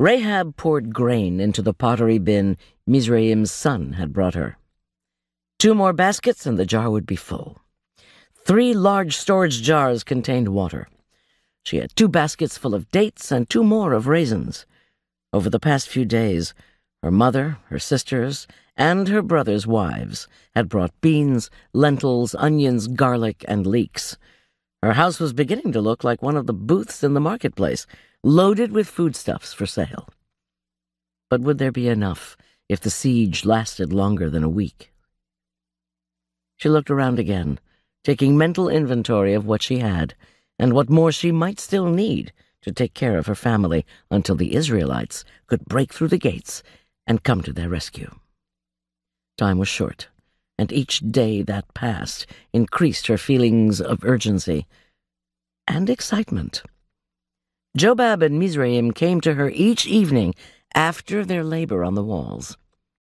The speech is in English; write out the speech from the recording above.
Rahab poured grain into the pottery bin Mizraim's son had brought her. Two more baskets and the jar would be full. Three large storage jars contained water. She had two baskets full of dates and two more of raisins. Over the past few days, her mother, her sisters, and her brothers' wives had brought beans, lentils, onions, garlic, and leeks. Her house was beginning to look like one of the booths in the marketplace, loaded with foodstuffs for sale. But would there be enough if the siege lasted longer than a week? She looked around again, taking mental inventory of what she had and what more she might still need to take care of her family until the Israelites could break through the gates and come to their rescue. Time was short, and each day that passed increased her feelings of urgency and excitement. Jobab and Mizraim came to her each evening after their labor on the walls.